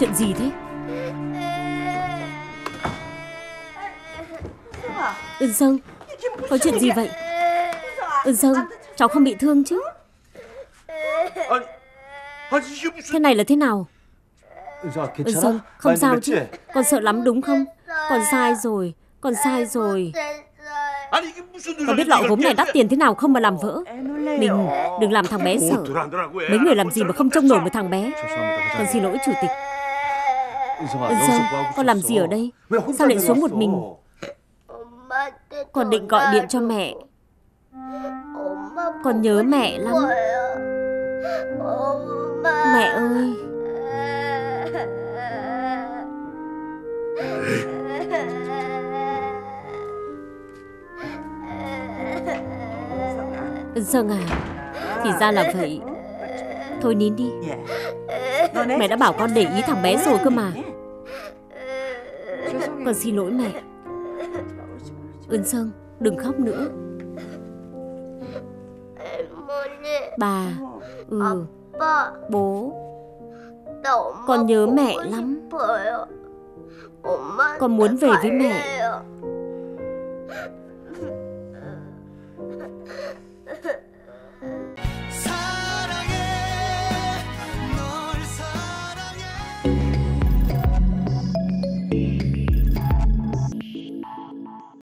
Chuyện gì thế? Ừ, Ân Sông Có chuyện gì vậy? Ừ, Ân Sông Cháu không bị thương chứ? Thế này là thế nào? Ừ, Ân Sông Không sao chứ? Con sợ lắm đúng không? Con sai rồi, Con sai rồi. Con biết lọ gốm này đắt tiền thế nào không mà làm vỡ? Mình đừng làm thằng bé sợ. Mấy người làm gì mà không trông nổi một thằng bé? Con xin lỗi chủ tịch. Ơn sơ, con làm gì ở đây? Sao lại xuống một mình? Con định gọi điện cho mẹ. Con nhớ mẹ lắm. Mẹ ơi. Sơn à Thì ra là vậy. Thôi nín đi. Dạ. Mẹ đã bảo con để ý thằng bé rồi cơ mà. Con xin lỗi mẹ. Ơn Sơn, Đừng khóc nữa. Bà Ừ Bố, Con nhớ mẹ lắm. Con muốn về với mẹ.